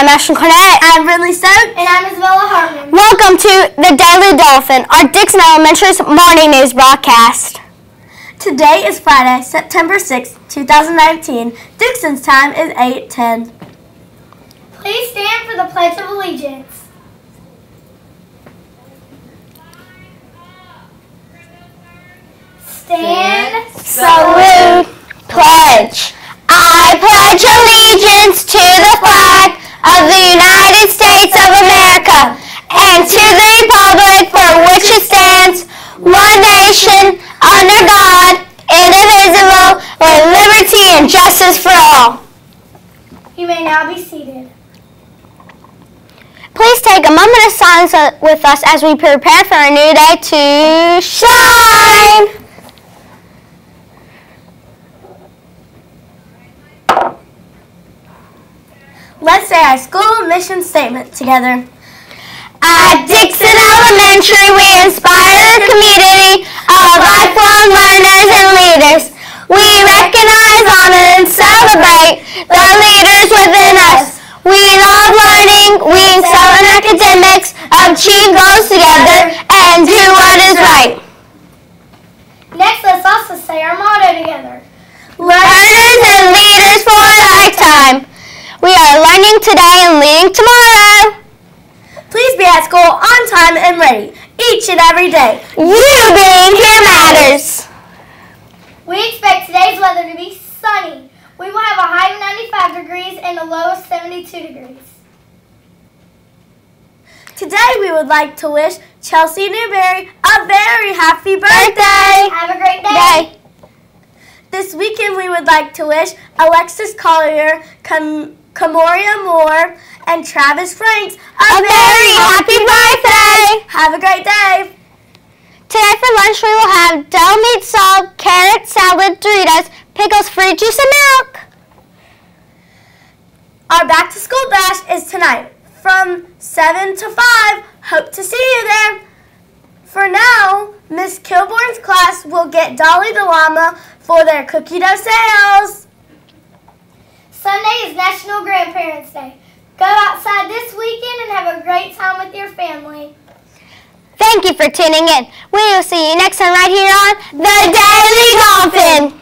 I'm Ashton Cornett. I'm Ridley Stokes. And I'm Isabella Hartman. Welcome to the Daily Dolphin, our Dixon Elementary's morning news broadcast. Today is Friday, September 6, 2019. Dixon's time is 8:10. Please stand for the Pledge of Allegiance. Stand. Salute. Pledge. I pledge allegiance to the republic for which it stands, one nation, under God, indivisible, with liberty and justice for all. You may now be seated. Please take a moment of silence with us as we prepare for a new day to shine. Let's say our school mission statement together. At Dixon Elementary, we inspire a community of lifelong learners and leaders. We recognize, honor, and celebrate the leaders within us. We love learning, we excel in academics, achieve goals together, and do what is right. Next, let's also say our motto together. Learners and leaders for a lifetime. We are learning today and leading tomorrow. Please be at school on time and ready each and every day. You being here matters. We expect today's weather to be sunny. We will have a high of 95 degrees and a low of 72 degrees. Today we would like to wish Chelsea Newberry a very happy birthday. Have a great day. Day. This weekend we would like to wish Alexis Collier, Cam- Camoria Moore, and Travis Franks a, A very happy birthday! Have a great day. Today for lunch we will have dough meat salt, carrot salad, Doritos, pickles, fruit juice, and milk. Our back to school bash is tonight from 7 to 5. Hope to see you there. For now, Miss Kilborn's class will get Dolly the Llama for their cookie dough sales. Sunday is National Grandparents' Day. Go outside this weekend and have a great time with your family. Thank you for tuning in. We will see you next time right here on The Daily Dolphin.